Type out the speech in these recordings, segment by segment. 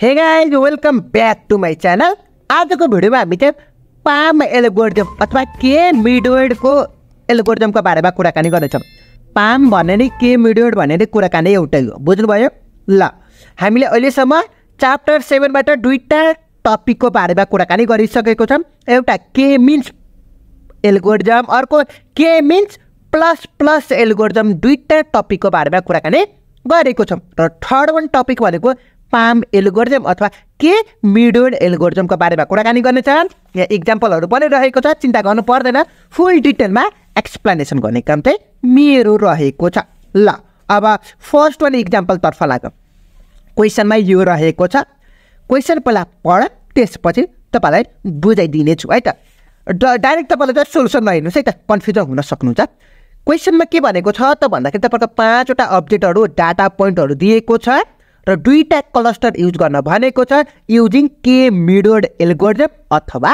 Hey guys welcome back to my channel आजको भिडियोमा हामी चाहिँ पाम एल्गोरिजम अथवा के मिडवेडको एल्गोरिजमको बारेमा कुराकानी गर्नेछौँ। पाम भन्ने नि के मिडवेड भन्ने नि कुराकानी एउटै हो। बुझ्नुभयो? ल हामीले अहिलेसम्म च्याप्टर सेभेनबाट दुईवटा टपिकको बारेमा कुराकानी गरिसकेको छौँ। एउटा के मिन्स एल्गोरिजम अर्को के मिन्स प्लस प्लस एल्गोरिजम दुईवटा टपिकको बारेमा कुराकानी गरेको छौँ। र थर्ड वान टपिक भनेको पाम एल्गोरिजम अथवा के मिडोड एल्गोरिजमको बारेमा कुराकानी गर्ने छ यहाँ इक्जाम्पलहरू पनि रहेको छ। चिन्ता गर्नु पर्दैन। फुल डिटेलमा एक्सप्लेनेसन गर्ने काम चाहिँ मेरो रहेको छ। ल अब फर्स्ट वान इक्जाम्पलतर्फ लाग्यो क्वेसनमा यो रहेको छ। क्वेसन पहिला पढ त्यसपछि तपाईँलाई बुझाइदिनेछु है त। डाइरेक्ट तपाईँले चाहिँ सोल्युसन नहेर्नुहोस् है त। कन्फ्युजन हुन सक्नुहुन्छ। क्वेसनमा के भनेको छ त भन्दाखेरि तपाईँको पाँचवटा अब्जेक्टहरू डाटा पोइन्टहरू दिएको छ। र दुईवटा क्लस्टर युज गर्न भनेको छ युजिङ के मिडोड एल्गोरिजम अथवा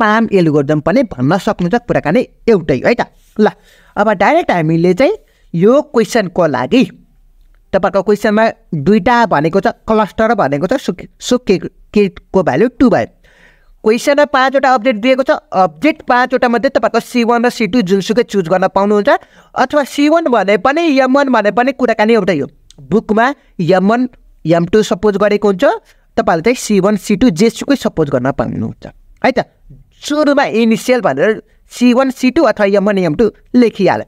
पाम एल्गोरिजम पनि भन्न सक्नुहुन्छ कुराकानी एउटै है त? ल अब डाइरेक्ट हामीले चाहिँ यो क्वेसनको लागि तपाईँको क्वेसनमा दुईवटा भनेको छ क्लस्टर भनेको छ सु सु के केको भ्याल्यु टू भयो क्वेसनमा पाँचवटा अब्जेक्ट दिएको छ। अब्जेक्ट पाँचवटा मध्ये तपाईँको सी वान र सी टू जुनसुकै चुज गर्न पाउनुहुन्छ अथवा सी वान भने पनि यम वान भने पनि कुराकानी एउटै हो। बुकमा यम वान यम टू सपोज गरेको हुन्छ तपाईँहरूले चाहिँ सी वान सी टू जेसुकै सपोज गर्न पाउनुहुन्छ। है त? सुरुमा इनिसियल भनेर सी वान सी टू अथवा यम वान यम टू लेखिहाल्यो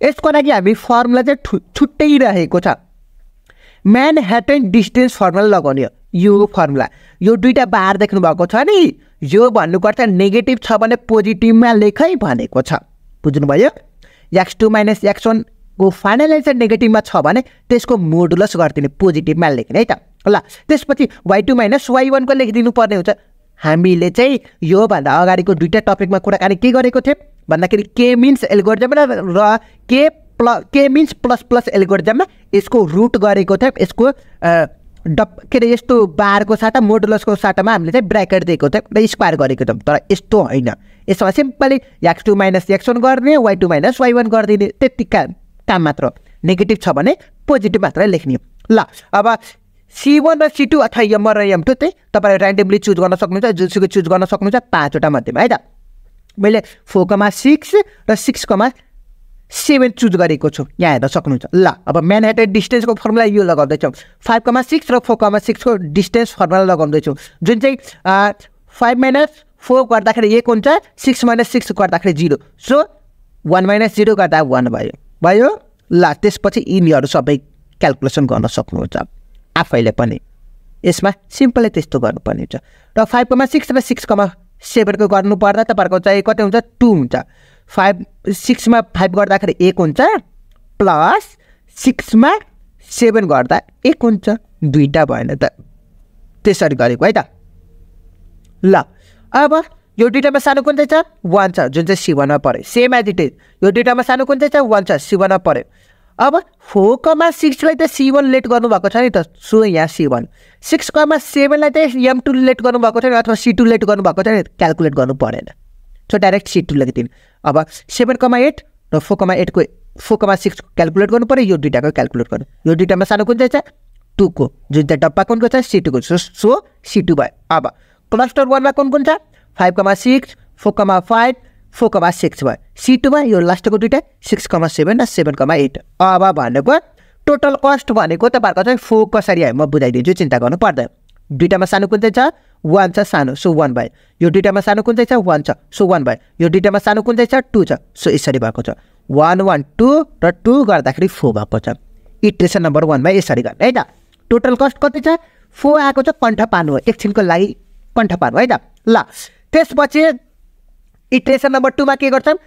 यसको लागि हामी फर्मुला चाहिँ छुट्टै रहेको छ। म्यान ह्याटन डिस्टेन्स फर्मुला लगाउने यो फर्मुला। यो दुइटा बार देख्नु भएको छ नि? यो भन्नुपर्छ नेगेटिभ छ भने पोजिटिभमा लेखै भनेको छ। बुझ्नुभयो? एक्स टू माइनस एक्स वानको फाइनल एन्सर नेगेटिभमा छ भने त्यसको मोडुलस गरिदिने पोजिटिभमा लेख्ने है त? ल त्यसपछि वाइ टू माइनस वाइ वानको लेखिदिनु पर्ने हुन्छ। हामीले चाहिँ योभन्दा अगाडिको दुइटा टपिकमा कुराकानी के गरेको थियौँ? भन्दाखेरि के मिन्स एल्गोरिजम र के प्ल के मिन्स प्लस प्लस एल्गोरिजममा यसको रुट गरेको थियौँ। यसको डप के अरे यस्तो बारको साटा मोडुलसको साटामा हामीले चाहिँ ब्राकेट दिएको थियौँ र स्क्वायर गरेको थियौँ। तर यस्तो होइन। यसमा simply X two minus X one गर्ने Y two minus Y one गरिदिने त्यति काम काम मात्र नेगेटिभ छ भने पोजिटिभ मात्रै लेख्ने ल अब सी वान र सी टू अथवा यम र यम टू चाहिँ तपाईँले ऱ्यान्डमली चुज गर्न सक्नुहुन्छ जुनसुकै चुज गर्न सक्नुहुन्छ पाँचवटा मध्येमा है त? मैले फोरकोमा सिक्स र सिक्सकोमा सेभेन चुज गरेको छु यहाँ हेर्न सक्नुहुन्छ। ल अब म्यान हेटेड डिस्टेन्सको फर्मुला यो लगाउँदैछौँ। फाइभ कमा सिक्स र फोर कमा सिक्सको डिस्टेन्स फर्मुला लगाउँदैछौँ। जुन चाहिँ फाइभ माइनस फोर गर्दाखेरि एक हुन्छ सिक्स माइनस सिक्स गर्दाखेरि zero so one minus zero गर्दा वान भयो। भयो? ल त्यसपछि यिनीहरू सबै क्यालकुलेसन गर्न सक्नुहुन्छ। आफैले पनि। यसमा सिम्पलै त्यस्तो गर्नुपर्ने हुन्छ। र फाइभ कमा सिक्स र सिक्स कमा सेभेनको गर्नुपर्दा तपाईँहरूको चाहिँ कति हुन्छ? टू हुन्छ। फाइभ सिक्समा फाइभ गर्दाखेरि एक हुन्छ प्लस सिक्समा सेभेन गर्दा एक हुन्छ। दुईवटा भएन त। त्यसरी गरेको है त। ल अब यो दुइटामा सानो कुन चाहिँ छ वान छ जुन चाहिँ सिवनमा पऱ्यो सेम एज यो दुइटामा सानो कुन चाहिँ छ वान छ सिवनमा पऱ्यो अब फोरकोमा सिक्सलाई त सी वान लेट गर्नुभएको छ नि त। सो यहाँ सी वान सिक्सकोमा सेभेनलाई चाहिँ एम टू लेट गर्नुभएको छ नि अथवा सी टू लेट गर्नुभएको छ नि क्यालकुलेट गर्नु परेन। सो डाइरेक्ट सी टू लेखिदिनु। अब सेभेन कमा एट र फोर कमा एटको फोर कमा सिक्स क्यालकुलेट गर्नु पऱ्यो। यो दुइटाको क्यालकुलेट गर्नु। यो दुइटामा सानो कुन चाहिँ छ टूको जुन चाहिँ डब्बा कुनको छ? सी टूको सो सो सी टू भयो। अब क्लस्टर वानमा कुन कुन छ? Five comma six four comma five four comma six भयो। सी टूमा यो लास्टको दुइटा सिक्स कमा सेभेन र सेभेन कमा एट। अब भनेको टोटल कस्ट भनेको तपाईँहरूको चाहिँ फोर कसरी आयो म बुझाइदिन्छु चिन्ता गर्नु पर्दैन। दुइटामा सानो कुन चाहिँ छ? वान छ सानो। सो वान भयो। यो दुइटामा सानो कुन चाहिँ छ? वान छ। सो वान भयो। यो दुइटामा सानो कुन चाहिँ छ? टू छ। सो यसरी भएको छ। वान वान टू र टू गर्दाखेरि फोर भएको छ। इट्रेसन नम्बर वानमा यसरी गर्ने है त टोटल कस्ट कति छ? फोर आएको छ कण्ठ पार्नु हो। एकछिनको लागि कण्ठ पार्नु है त ल। त्यसपछि इट्रेसन नम्बर टूमा के गर्छौँ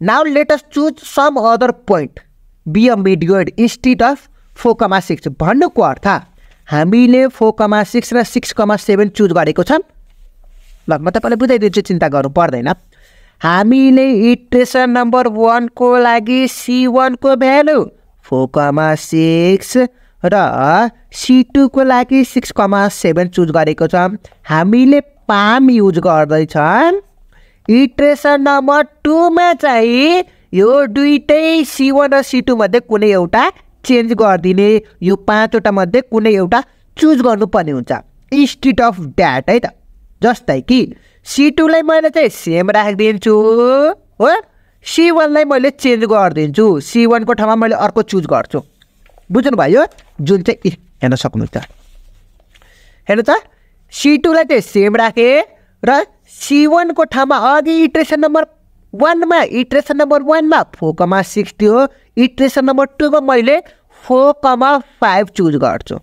now let's choose some other point be a medoid instead of four comma six भन्नुको अर्थ हामीले फोर कमा सिक्स र सिक्स कमा सेभेन चुज गरेको छौँ ल म तपाईँलाई बुझाइदिन्छु चिन्ता गर्नु पर्दैन। हामीले इट्रेसन नम्बर वानको लागि सी वानको भ्यालु फोर कमा सिक्स र सी टूको लागि सिक्स कमा सेभेन चुज गरेको छौँ। हामीले पाम युज गर्दैछौँ इट्रेसन नम्बर टूमा चाहिँ यो दुइटै सी र सी टू मध्ये कुनै एउटा चेन्ज गरिदिने यो पाँचवटा मध्ये कुनै एउटा चुज गर्नुपर्ने हुन्छ। इन्स्टिट अफ द्याट है त? जस्तै कि सी टूलाई मैले चाहिँ सेम राखिदिन्छु हो? सी वानलाई मैले चेन्ज गरिदिन्छु। सी वानको ठाउँमा मैले अर्को चुज गर्छु। बुझ्नुभयो? जुन चाहिँ हेर्न सक्नुहुन्छ। हेर्नु त सी टूलाई चाहिँ सेम राखेँ र सी वानको ठाउँमा अघि इट्रेसन नम्बर वानमा इट्रेसन नम्बर वानमा फोर कमा सिक्स थियो। इट्रेसन नम्बर टूमा मैले फोर कमा फाइभ चुज गर्छु।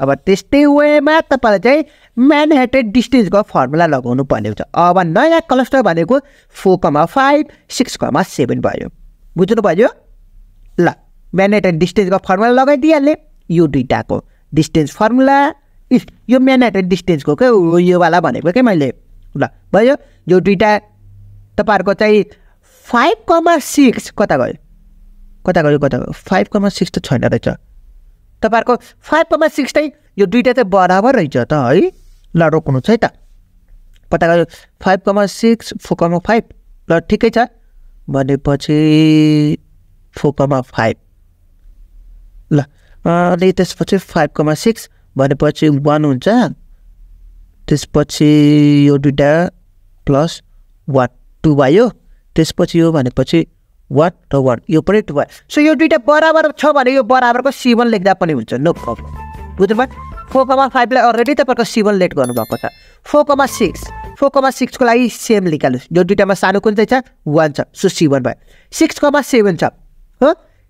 अब त्यस्तै वेमा तपाईँलाई चाहिँ म्यानहेटेड डिस्टेन्सको फर्मुला लगाउनु पर्ने हुन्छ। अब नयाँ क्लस्टर भनेको four comma five six comma seven भयो। बुझ्नुभयो? ल म्यानहेटेड डिस्टेन्सको फर्मुला लगाइदिइहाल्ने यो दुइटाको डिस्टेन्स फर्मुला इफ यो म्यानहेटेड डिस्टेन्सको हो? योवाला भनेको क्या मैले? ल भयो। यो दुइटा तपाईँहरूको चाहिँ फाइभ कमा सिक्स कता गयो? कता गयो कता गयो? फाइभ कमा सिक्स त छैन रहेछ। तपाईँहरूको फाइभ कमा सिक्स चाहिँ यो दुइटा चाहिँ बराबर रहेछ त है? ल रोक्नुहोस् है त। कता गयो five comma six four comma five ल ठिकै छ। भनेपछि फोर कमा फाइभ ल अनि त्यसपछि फाइभ कमा सिक्स भनेपछि वान हुन्छ त्यसपछि यो दुइटा प्लस वान टू भयो त्यसपछि यो भनेपछि वान र वान यो पनि टू भयो। सो यो दुइटा बराबर छ भने यो बराबरको सिवन लेख्दा पनि हुन्छ नो प्रब्लम बुझ्नुभयो? फोर कमा फाइभलाई अलरेडी तपाईँको सिवन लेट गर्नुभएको छ। Four comma six four comma सिक्सको लागि सेम निकाल्नुहोस् यो दुइटामा सानो कुन चाहिँ छ? वान छ। सो सिवन भयो। सिक्स कमा सेभेन छ।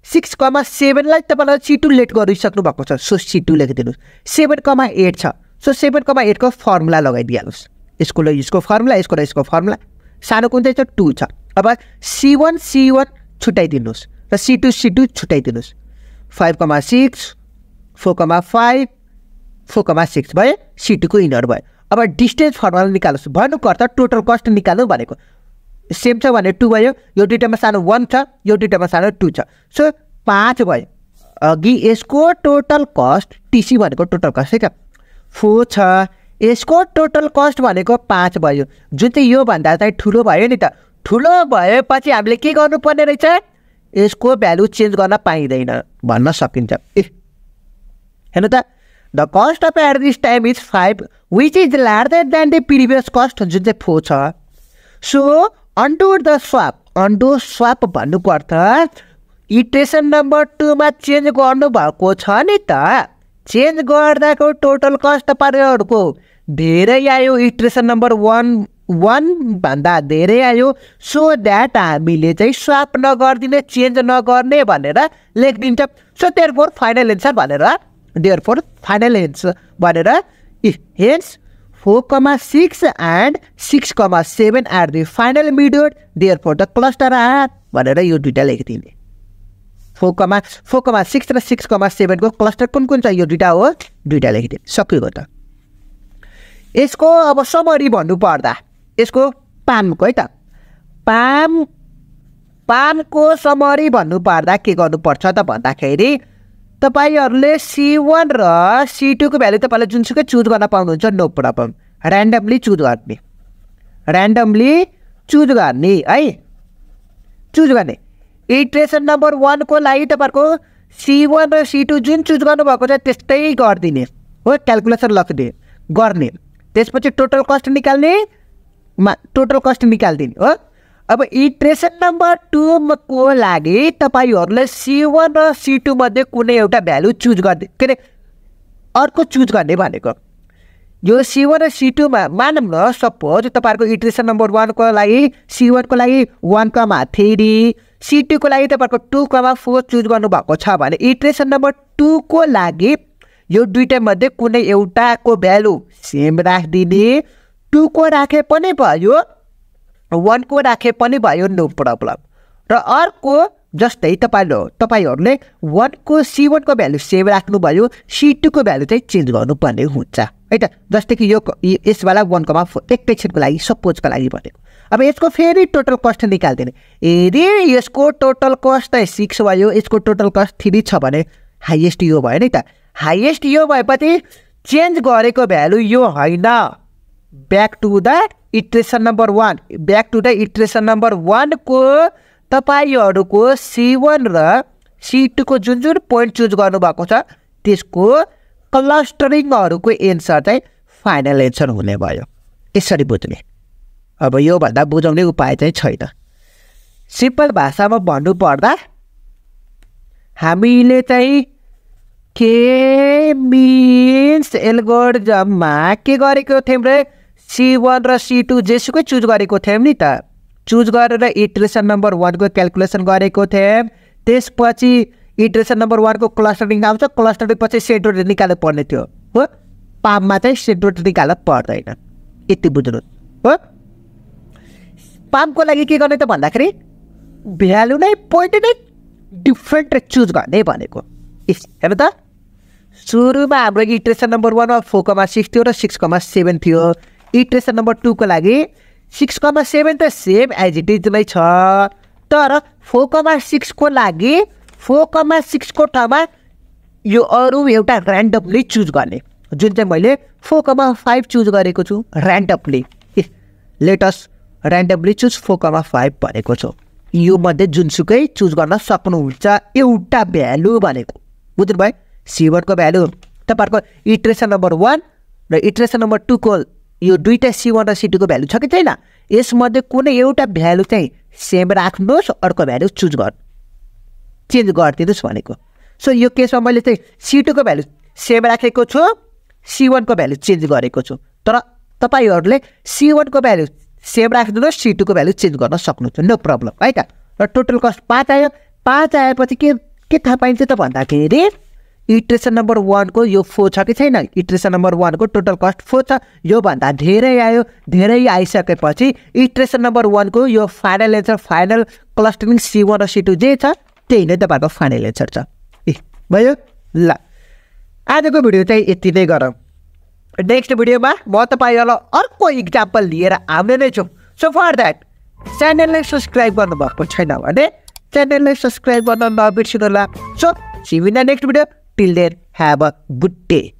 सिक्स कमा सेभेनलाई तपाईँलाई सी टू लेट गरिसक्नु भएको छ। सो सी टू लेखिदिनुहोस्। सेभेन कमा एट छ। सो सेभेन कमा एटको फर्मुला लगाइदिइहाल्नुहोस् यसको यसको फर्मुला यसको र यसको फर्मुला। सानो कुन चाहिँ छ? टू छ। अब सी वान सी वान छुट्याइदिनुहोस् र C two C two छुट्याइदिनुहोस्। Five comma six four comma five four comma six भयो सी टूको इनर भयो। अब डिस्टेन्स फर्मुला निकाल्नुहोस् भन्नुको अर्थ टोटल कस्ट निकाल्नु भनेको सेम छ भने टू भयो यो दुइटामा सानो वान छ यो दुइटामा सानो टू छ। सो पाँच भयो। अघि यसको टोटल कस्ट टिसी भनेको टोटल कस्ट है त फोर छ। यसको टोटल कस्ट भनेको पाँच भयो। जुन चाहिँ योभन्दा चाहिँ ठुलो भयो नि त ठुलो भएपछि हामीले के गर्नुपर्ने रहेछ? यसको भ्यालु चेन्ज गर्न पाइँदैन भन्न सकिन्छ। ए हेर्नु त the cost of at this time is five which is larger than the previous cost जुन चाहिँ फोर छ। So undo the swap undo swap भन्नुको अर्थ इट्रेसन नम्बर टूमा चेन्ज गर्नुभएको छ नि त। चेन्ज गर्दाको टोटल कस्ट तपाईँहरूको धेरै आयो इट्रेसन नम्बर वान वानभन्दा धेरै आयो। सो द्याट हामीले चाहिँ स्वाप नगरिदिने चेन्ज नगर्ने भनेर लेखिदिन्छ। So therefore final answer भनेर देयर फोर फाइनल एन्सर भनेर hence four comma six and six comma seven are the final medoid therefore the cluster are भनेर यो दुइटा लेखिदिने four comma four comma six र six comma सेभेनको cluster कुन कुन छ यो दुइटा हो दुइटा लेखिदिने सकिएको त यसको अब समरी भन्नुपर्दा यसको पामको है त? पाम पामको समरी भन्नुपर्दा के गर्नुपर्छ त भन्दाखेरि तपाईँहरूले सी वान र सी टूको भ्यालु तपाईँले जुनसुकै चुज गर्न पाउनुहुन्छ नो प्रब्लम ऱ्यान्डमली चुज गर्ने. ऱ्यान्डमली चुज गर्ने है? चुज गर्ने. इट्रेसन नम्बर वानको लागि तपाईँहरूको सी वान र सी टू जुन चुज गर्नुभएको छ त्यस्तै गरिदिने हो? क्यालकुलेसन लगिदिने गर्ने. त्यसपछि टोटल कस्ट निकाल्ने मा टोटल कस्ट निकालिदिने हो? अब इट्रेसन नम्बर टूको लागि तपाईँहरूले सी वान र सी टूमध्ये कुनै एउटा भ्यालु चुज गरिदिए के अरे अर्को चुज गर्ने भनेको। यो सी वान र सी टूमा मानौँ न सपोज तपाईँहरूको इट्रेसन नम्बर वानको लागि सी वानको लागि वान कमा थ्री सी टूको लागि तपाईँहरूको टू कमा फोर चुज गर्नुभएको छ भने इट्रेसन नम्बर टूको लागि यो दुइटामध्ये कुनै एउटाको भ्यालु सेम राखिदिने। टूको राखे पनि भयो वानको राखे पनि भयो नो प्रब्लम र अर्को जस्तै तपाईँले तपाईँहरूले वानको सी वानको भ्यालु सेभ राख्नुभयो सी टूको भ्यालु चाहिँ चेन्ज गर्नुपर्ने हुन्छ। है त? जस्तै कि यो यसवाला वानकोमा एकैछिनको लागि सपोजको लागि भनेको। अब यसको फेरि टोटल कस्ट निकालिदिने। यदि यसको टोटल कस्ट चाहिँ सिक्स भयो यसको टोटल कस्ट थ्री छ भने हाइएस्ट यो भयो नि त? हाइएस्ट यो भएपछि चेन्ज गरेको भ्यालु यो होइन। Back to the iteration number one back to the iteration number वानको तपाईँहरूको सी वान र सी टूको जुन जुन पोइन्ट चुज गर्नुभएको छ त्यसको क्लस्टरिङहरूको एन्सर चाहिँ फाइनल एन्सर हुने भयो। यसरी बुझ्ने। अब योभन्दा बुझाउने उपाय चाहिँ छैन। सिम्पल भाषामा भन्नुपर्दा हामीले चाहिँ के मिन्स एल्गोरिजममा के गरेको थियौँ रे? सी वान र सी टू जेसुकै चुज गरेको थियौँ नि त। चुज गरेर इट्रेसन नम्बर वानको क्यालकुलेसन गरेको थियौँ। त्यसपछि इट्रेसन नम्बर वानको क्लस्टरिङ आउँछ क्लस्टरिङ पछि सेन्ट्रोड निकाल्नु पर्ने थियो। हो? पाममा चाहिँ सेन्ट्रोड निकाल्न पर्दैन। यति बुझ्नु हो? पामको लागि के गर्ने त भन्दाखेरि भ्यालु नै पोइन्ट नै डिफ्रेन्ट चुज गर्ने भनेको। हेर्नु त। सुरुमा हाम्रो इट्रेसन नम्बर वानमा फोर कमा सिक्स थियो र सिक्स कमा सेभेन थियो। इट्रेसन नम्बर टूको लागि सिक्स कमा सेभेन त सेम एज इट इज नै छ। तर फोर कमा सिक्सको लागि फोर कमा सिक्सको ठाउँमा यो अरू एउटा ऱ्यान्डमली चुज गर्ने। जुन चाहिँ मैले फोर कमा फाइभ चुज गरेको छु randomly let's randomly choose four comma five भनेको छु। यो मध्ये जुनसुकै चुज गर्न सक्नुहुन्छ एउटा भ्यालु भनेको। बुझ्नुभयो? सी वानको भ्यालु तपाईँहरूको इट्रेसन नम्बर वान र इट्रेसन नम्बर टूको यो दुइटा सी वान र सी टूको भ्यालु छ कि छैन? यसमध्ये कुनै एउटा भ्यालु चाहिँ सेम राख्नुहोस् अर्को भ्यालु चुज गर्नु चेन्ज गरिदिनुहोस् भनेको। सो यो केसमा मैले चाहिँ सी टूको भ्यालु सेम राखेको छु सी वानको भ्यालु चेन्ज गरेको छु। तर तपाईँहरूले सी वानको भ्यालु सेम राखिदिनुहोस् सी टूको भ्यालु चेन्ज गर्न सक्नुहुन्छ। नो प्रब्लम है त? र टोटल कस्ट पाँच आयो। पाँच आएपछि के के थाहा पाइन्छ त भन्दाखेरि इट्रेसन नम्बर वानको यो फोर छ कि छैन? इट्रेसन नम्बर वानको टोटल कस्ट फोर छ। योभन्दा धेरै आयो धेरै आइसकेपछि इट्रेसन नम्बर वानको यो final answer final clustering C one र सी टू जे छ त्यही नै तपाईँहरूको फाइनल एन्सर छ। ए भयो? ल आजको भिडियो चाहिँ यति नै गरौँ। नेक्स्ट भिडियोमा म तपाईँहरूलाई अर्को इक्जाम्पल लिएर आउने नै छु। सो फर द्याट च्यानललाई सब्सक्राइब गर्नुभएको छैन भने च्यानललाई सब्सक्राइब गर्न नबिर्सिनु होला so see in the next video Till then, have a good day.